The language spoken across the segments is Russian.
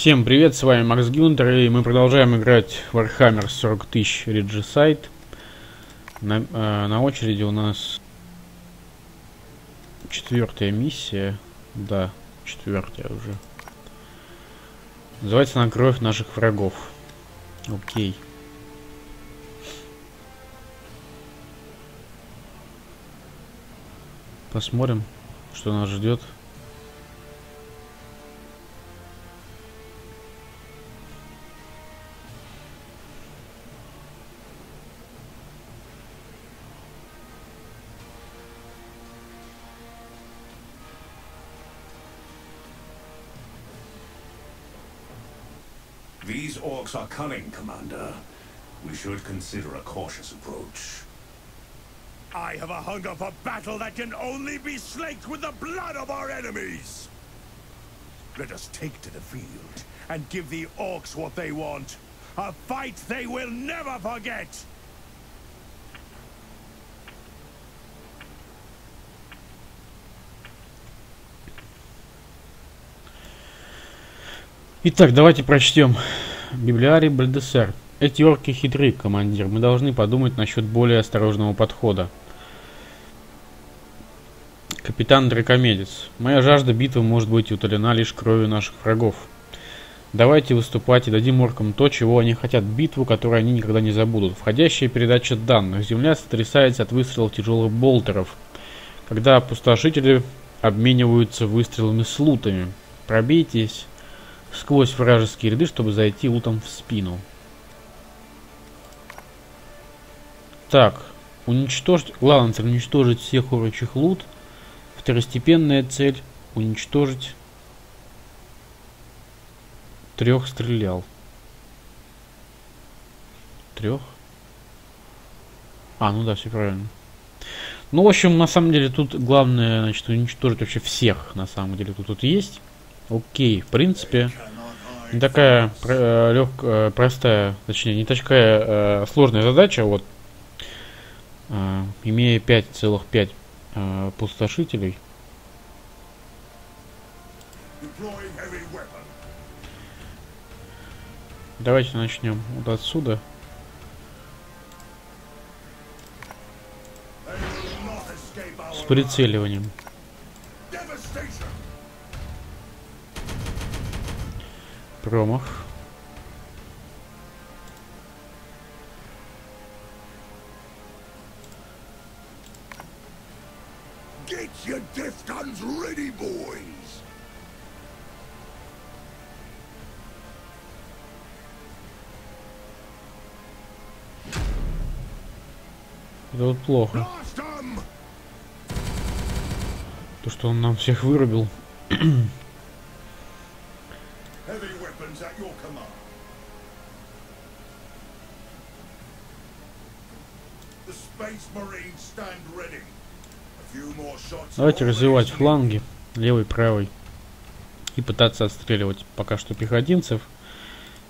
Всем привет, с вами Макс Гюнтер, и мы продолжаем играть Warhammer 40 тысяч Regicide. На, э, на очереди у нас четвертая миссия. Да, четвертая уже. Называется на кровь наших врагов. Окей. Посмотрим, что нас ждет. These orcs are cunning, Commander. We should consider a cautious approach. I have a hunger for battle that can only be slaked with the blood of our enemies! Let us take to the field and give the orcs what they want. A fight they will never forget! Итак, давайте прочтем. Библиарий Бальдесер. Эти орки хитры, командир. Мы должны подумать насчет более осторожного подхода. Капитан Дракомедец. Моя жажда битвы может быть утолена лишь кровью наших врагов. Давайте выступать и дадим оркам то, чего они хотят, битву, которую они никогда не забудут. Входящая передача данных. Земля сотрясается от выстрелов тяжелых болтеров, когда опустошители обмениваются выстрелами с лутами. Пробейтесь сквозь вражеские ряды, чтобы зайти лутом в спину. Так, уничтожить, главное цель уничтожить всех урочих лут. Второстепенная цель уничтожить трех стрелял. Трех? А, ну да, все правильно. Ну, в общем, на самом деле тут главное, значит, уничтожить вообще всех, на самом деле, тут, тут есть. Окей, в принципе, не такая э, легкая, простая, точнее, не такая э, сложная задача, вот, э, имея 5,5 э, пустошителей. Давайте начнем вот отсюда. С прицеливанием. Промах. Get your death guns ready, boys! Это вот плохо. То, что он нам всех вырубил. Давайте развивать фланги. Левый, правый. И пытаться отстреливать пока что пехотинцев.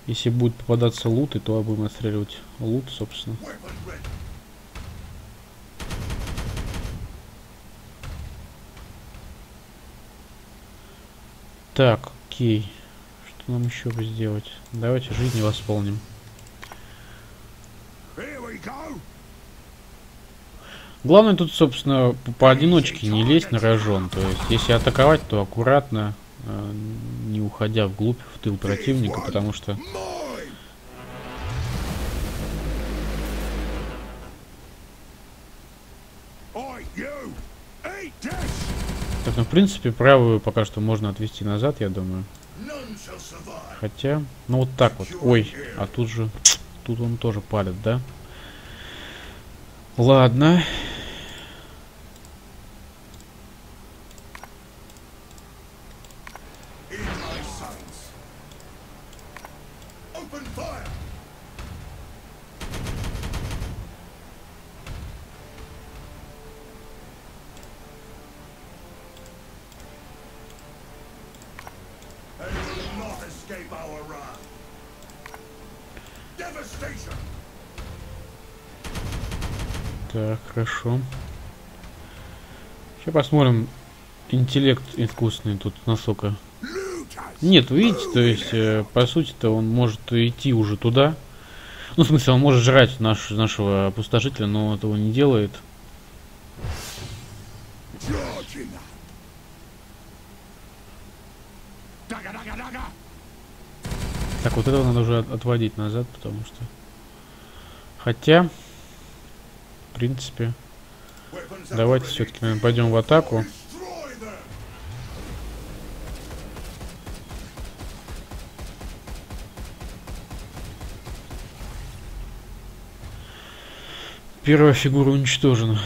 Если будет попадаться луты, то будем отстреливать лут, собственно. Так, окей. Что нам еще бы сделать? Давайте жизни восполним. Here we go. Главное тут, собственно, по- поодиночке не лезть на рожон. То есть, если атаковать, то аккуратно, э, не уходя вглубь, в тыл противника, потому что! Так, ну, в принципе, правую пока что можно отвести назад, я думаю. Хотя, ну вот так вот. Ой, а тут же, тут он тоже палит, да? Ладно. Escape our wrath. Devastation! Так, хорошо. Сейчас посмотрим интеллект искусственный тут насколько! Нет, видите, то есть, э, по сути-то он может идти уже туда. Ну, в смысле, он может жрать наш, нашего опустошителя, но этого не делает. Так, вот этого надо уже от- отводить назад, потому что... Хотя, в принципе, давайте все-таки, наверное, пойдем в атаку. Первая фигура уничтожена.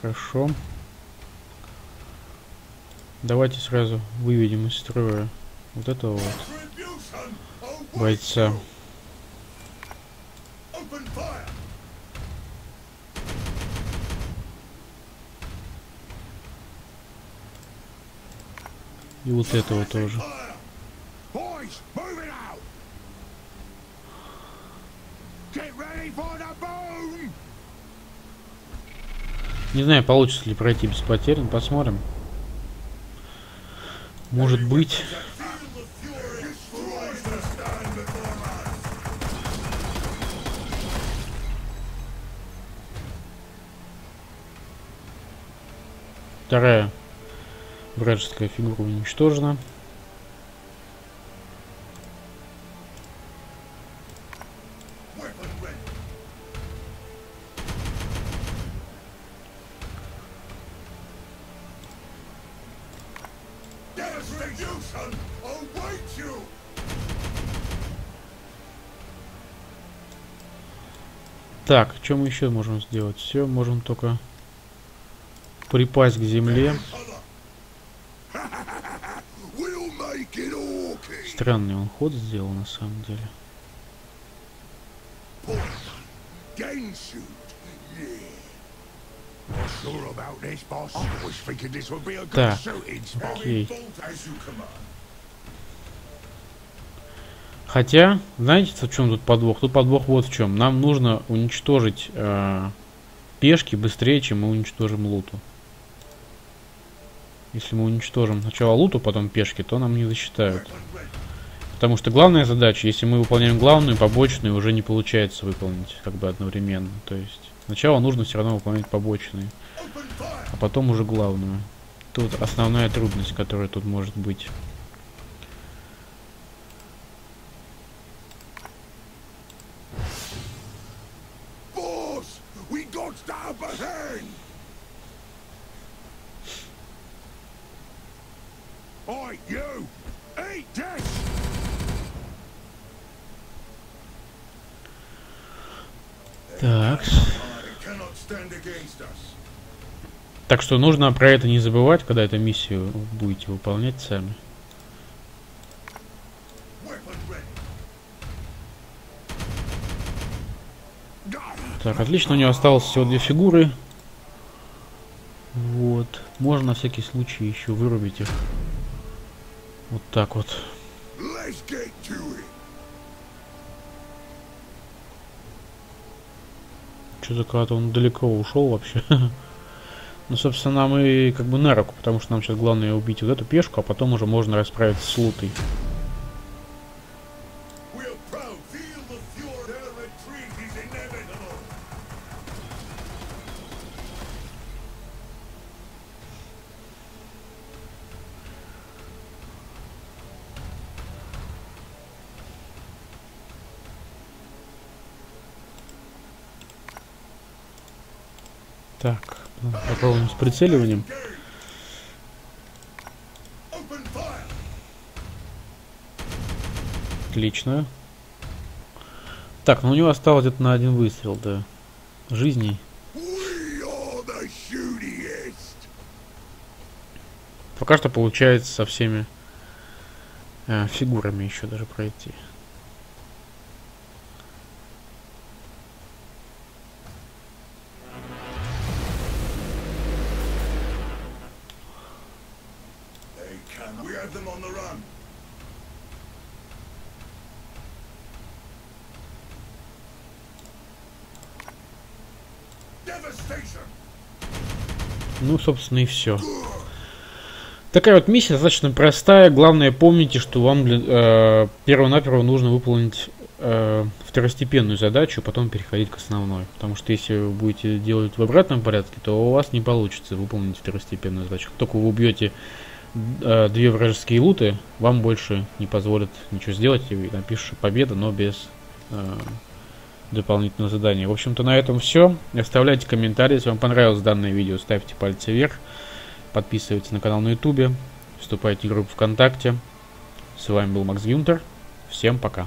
Хорошо. Давайте сразу выведем из строя вот этого вот бойца. И вот этого тоже. Не знаю, получится ли пройти без потерь, но посмотрим. Может быть. Вторая вражеская фигура уничтожена. Так, что мы еще можем сделать? Все, можем только припасть к земле. Странный он ход сделал на самом деле. Game shoot. Хотя, знаете, в чем тут подвох? Тут подвох вот в чем. Нам нужно уничтожить э, пешки быстрее, чем мы уничтожим луту. Если мы уничтожим сначала луту, потом пешки, то нам не засчитают. Потому что главная задача, если мы выполняем главную, побочную уже не получается выполнить как бы одновременно. То есть сначала нужно все равно выполнять побочные, а потом уже главную. Тут основная трудность, которая тут может быть. Oi, you! Eat this! Так. Так что нужно про это не забывать, когда эту миссию будете выполнять сами. Weapon ready. Так, отлично, у него осталось всего две фигуры. Вот. Можно на всякий случай еще вырубить их. Вот так вот. It. Что-то когда-то он далеко ушел вообще. Ну, собственно, нам и как бы на руку, потому что нам сейчас главное убить вот эту пешку, а потом уже можно расправиться с лутой. Так, ну, попробуем с прицеливанием. Отлично. Так, ну у него осталось где-то на один выстрел, да. Жизней. Пока что получается со всеми э, фигурами еще даже пройти. Ну, собственно, и все. Такая вот миссия достаточно простая. Главное, помните, что вам э, перво-наперво нужно выполнить э, второстепенную задачу, потом переходить к основной. Потому что если вы будете делать в обратном порядке, то у вас не получится выполнить второстепенную задачу. Только вы убьете э, две вражеские луты, вам больше не позволят ничего сделать, и вы напишете победа, но без э, дополнительного задания. В общем-то, на этом все. Оставляйте комментарии, если вам понравилось данное видео, ставьте пальцы вверх. Подписывайтесь на канал на ютубе, вступайте в группу ВКонтакте. С вами был Макс Гюнтер. Всем пока.